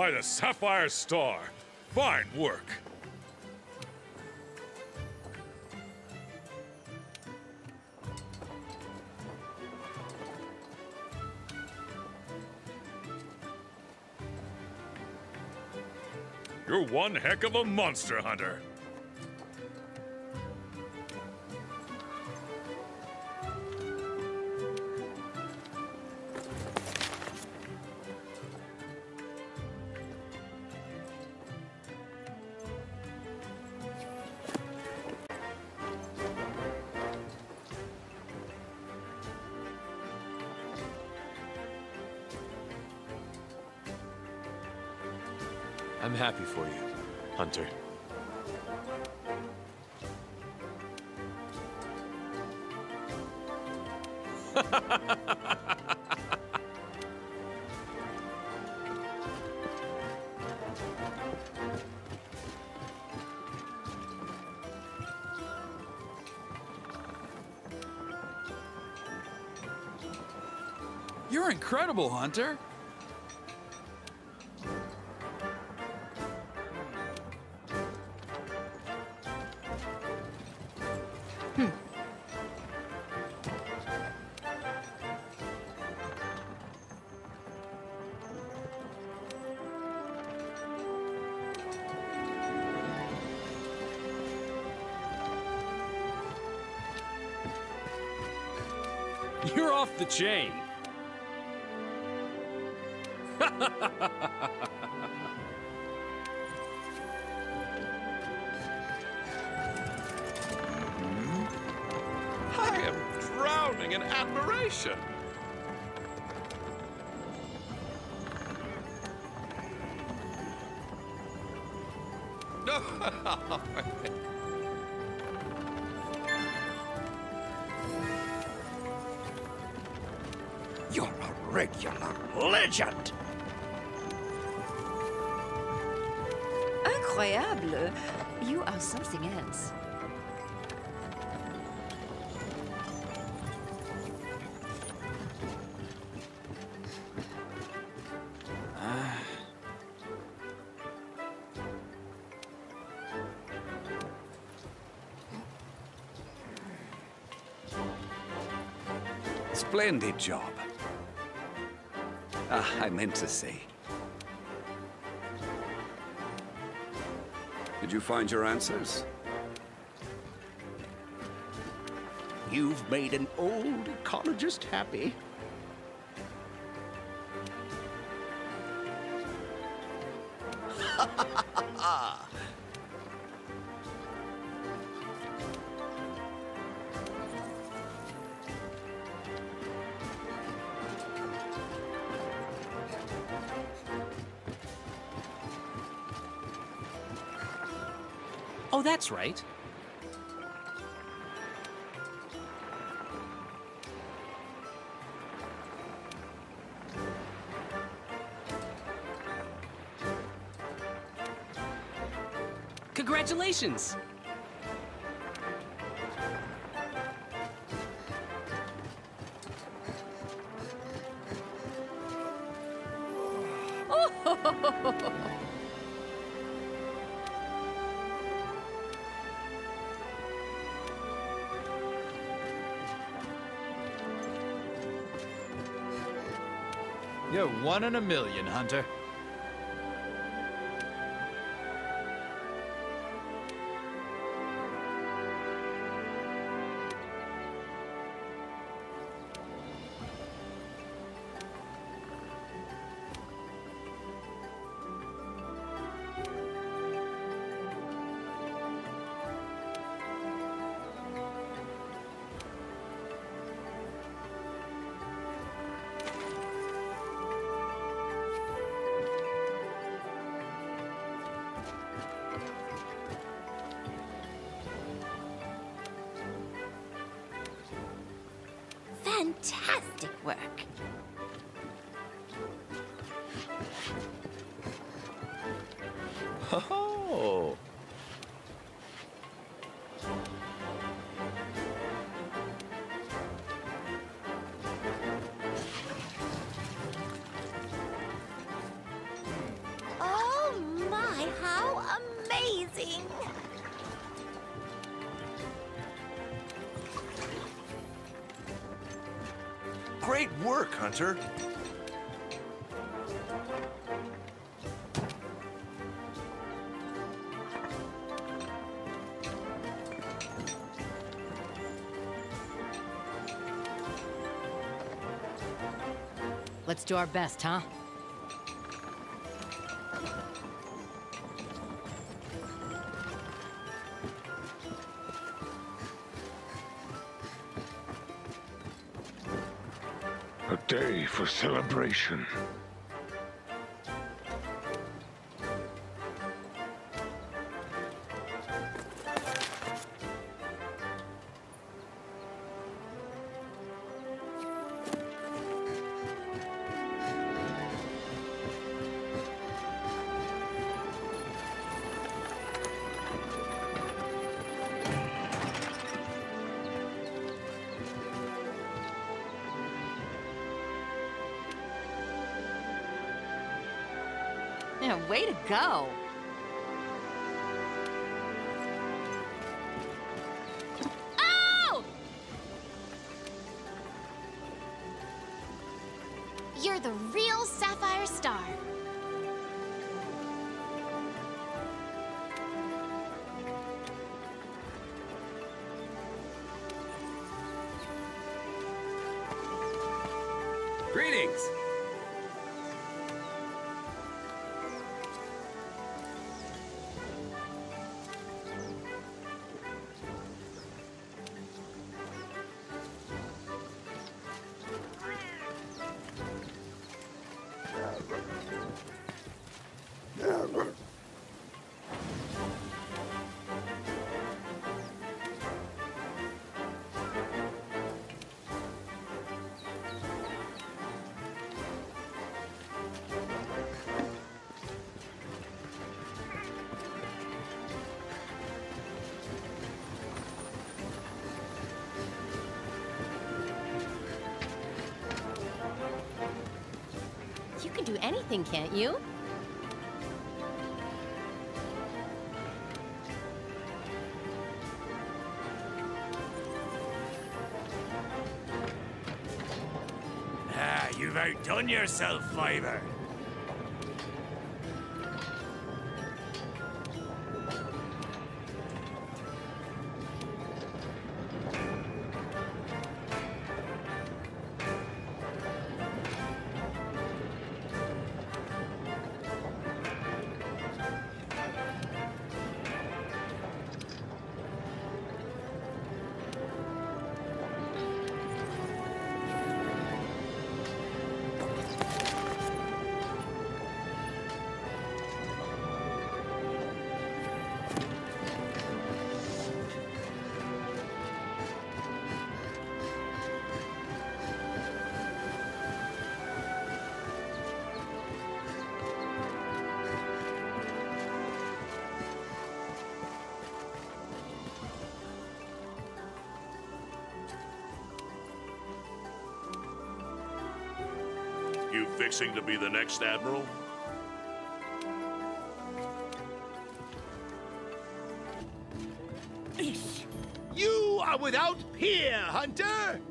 by the Sapphire Star. Fine work. You're one heck of a monster hunter. I'm happy for you, Hunter. You're incredible, Hunter. You're off the chain. I am drowning in admiration. You're a regular legend. Incroyable! You are something else. Splendid job. Ah, I meant to say. Did you find your answers? You've made an old ecologist happy. Oh, that's right. Congratulations! You're one in a million, Hunter. Fantastic work. Oh. Great work, Hunter. Let's do our best, huh? Celebration. Way to go. Oh! You're the real Sapphire Star. Anything, can't you? Ah, you've outdone yourself, Fiver. Fixing to be the next admiral? You are without peer, Hunter!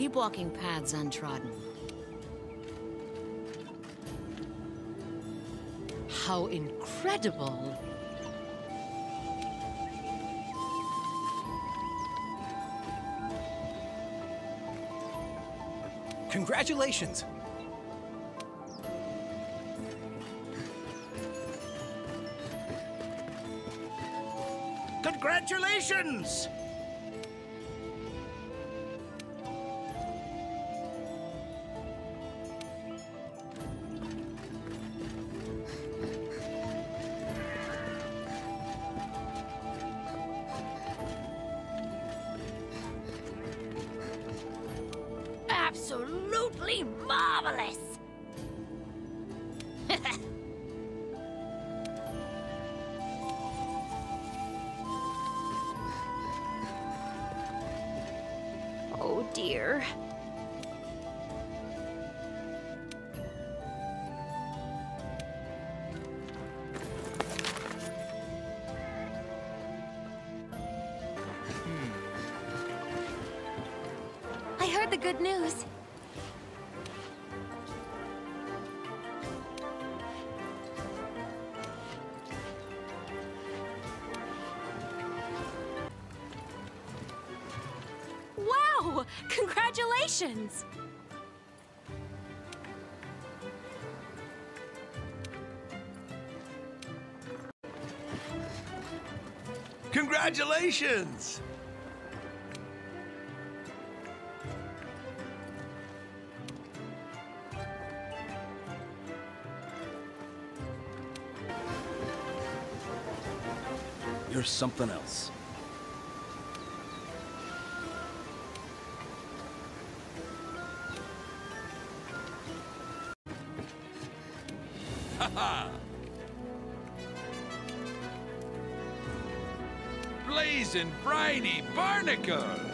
Keep walking paths untrodden. How incredible! Congratulations! Congratulations! Marvelous! Oh, here. I heard the good news. Congratulations! You're something else. Blazing briny barnacle!